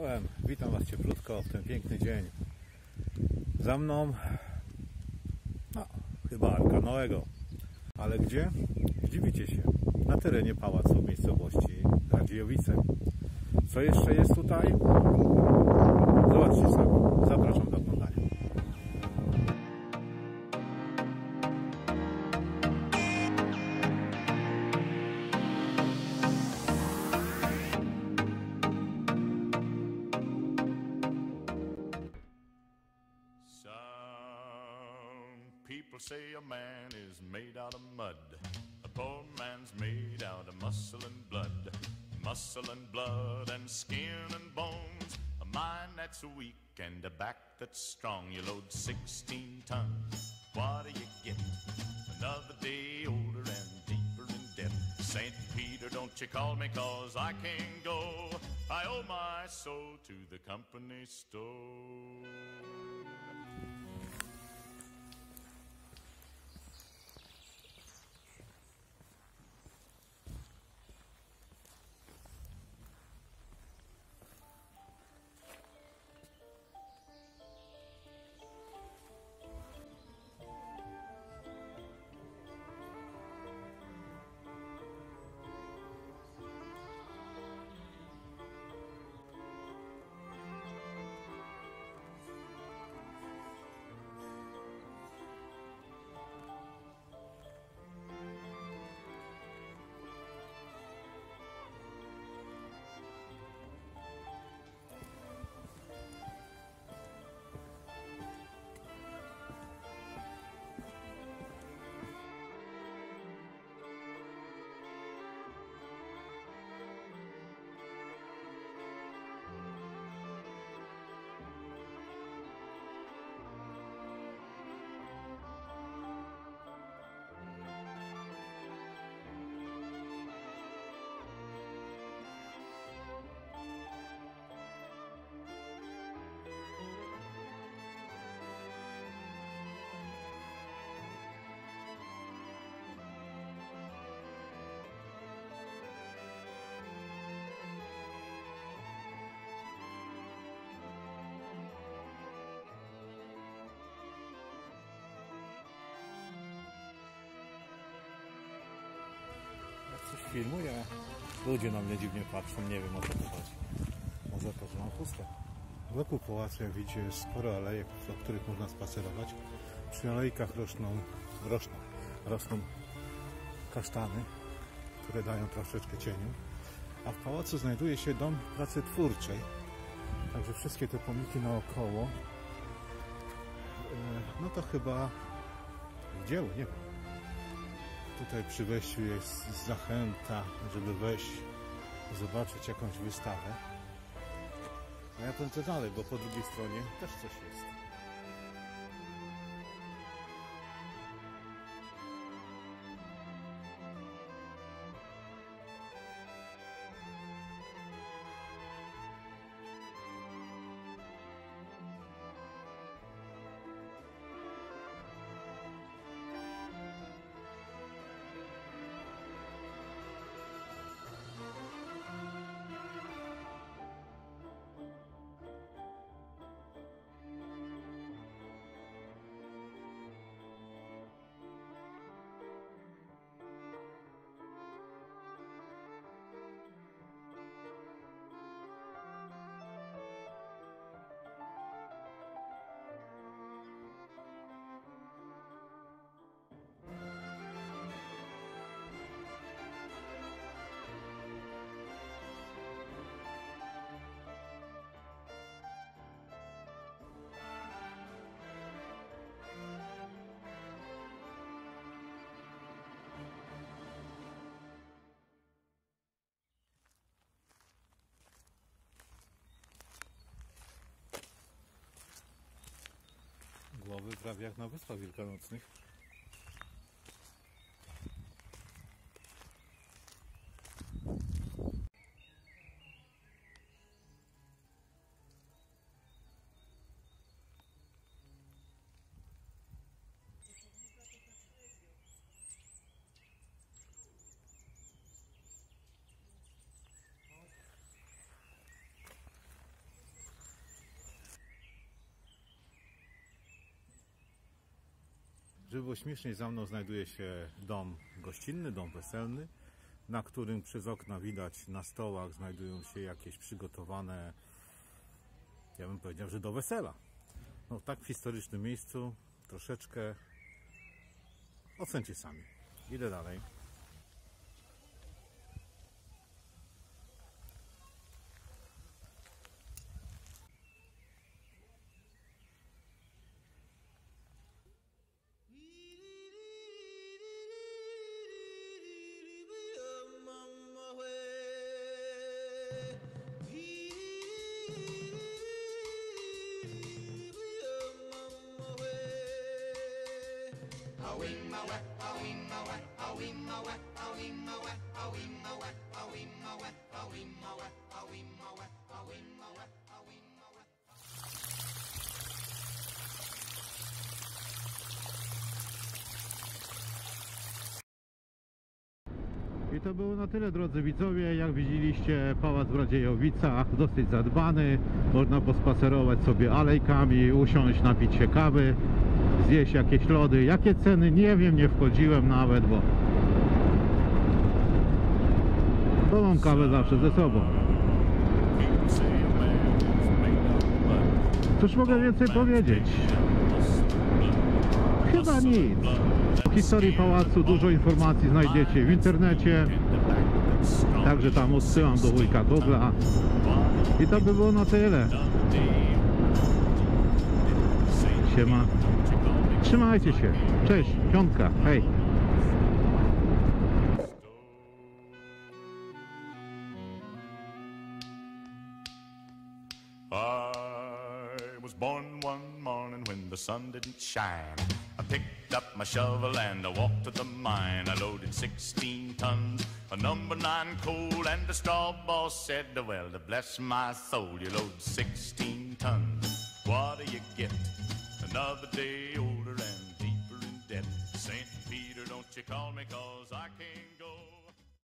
Czołem, witam Was cieplutko w ten piękny dzień. Za mną, no, chyba Arka Noego. Ale gdzie? Dziwicie się. Na terenie pałacu miejscowości Radziejowice. Co jeszcze jest tutaj? Zobaczcie sami. Zapraszam do people say a man is made out of mud. A poor man's made out of muscle and blood. Muscle and blood and skin and bones. A mind that's weak and a back that's strong. You load 16 tons. What do you get? Another day older and deeper in debt. St. Peter, don't you call me cause I can't go. I owe my soul to the company store. Filmuję, ludzie na mnie dziwnie patrzą, nie wiem o co to chodzi. Może to, że mam chustę. Wokół pałacu, jak widzicie, jest sporo alejek, po których można spacerować. Przy alejkach rosną, rosną, rosną kasztany, które dają troszeczkę cieniu. A w pałacu znajduje się dom pracy twórczej. Także wszystkie te pomniki naokoło, e, no to chyba dzieło, nie wiem. Tutaj przy wejściu jest zachęta, żeby wejść zobaczyć jakąś wystawę. A ja pędzę dalej, bo po drugiej stronie też coś jest. Głowy prawie jak na wyspach wielkanocnych. Żeby było śmieszniej, za mną znajduje się dom gościnny, dom weselny, na którym przez okna widać na stołach znajdują się jakieś przygotowane, ja bym powiedział, że do wesela. No tak w historycznym miejscu, troszeczkę ocencie sami. Idę dalej. I to było na tyle, drodzy widzowie. Jak widzieliście, pałac w Radziejowicach dosyć zadbany. Można pospacerować sobie alejkami, usiąść, napić się kawy, zjeść jakieś lody. Jakie ceny? Nie wiem, nie wchodziłem nawet, bo... Bo mam kawę zawsze ze sobą. Cóż mogę więcej powiedzieć? Chyba nic. O historii pałacu dużo informacji znajdziecie w internecie. Także tam odsyłam do wujka Dubla. I to by było na tyle. Siema. Trzymajcie się. Cześć. Piątka. Hej. I was born one morning when the sun didn't shine. I picked up my shovel and I walked to the mine. I loaded 16 tons of number nine coal, and the straw boss said, Well, to bless my soul, you load 16 tons. What do you get? Another day older and deeper in debt. St. Peter, don't you call me, cause I can't go.